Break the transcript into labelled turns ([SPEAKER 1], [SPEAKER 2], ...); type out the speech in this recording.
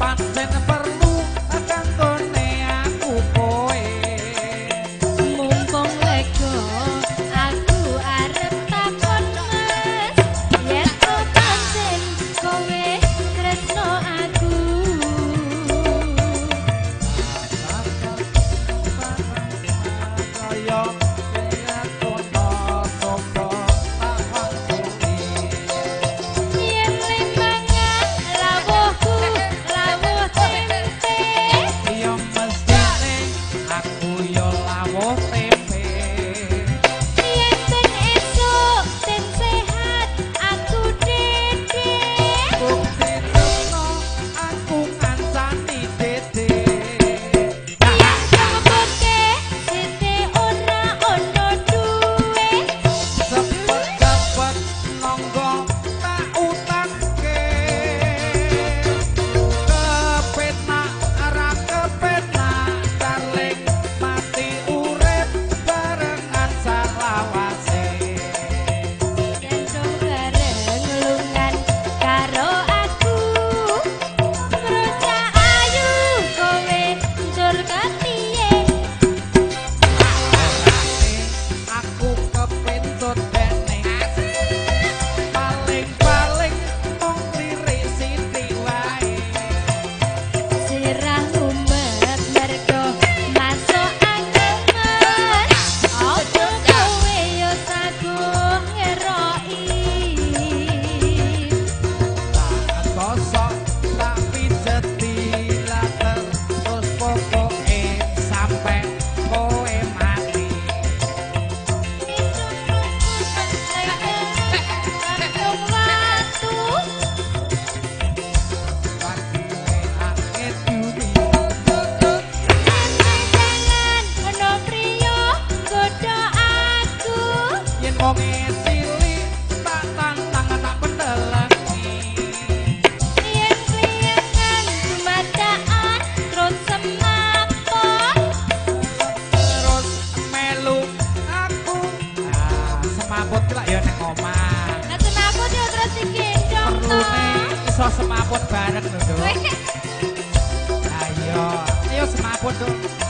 [SPEAKER 1] apartment semaput bareng dong. Ayo, ayo semaput dong.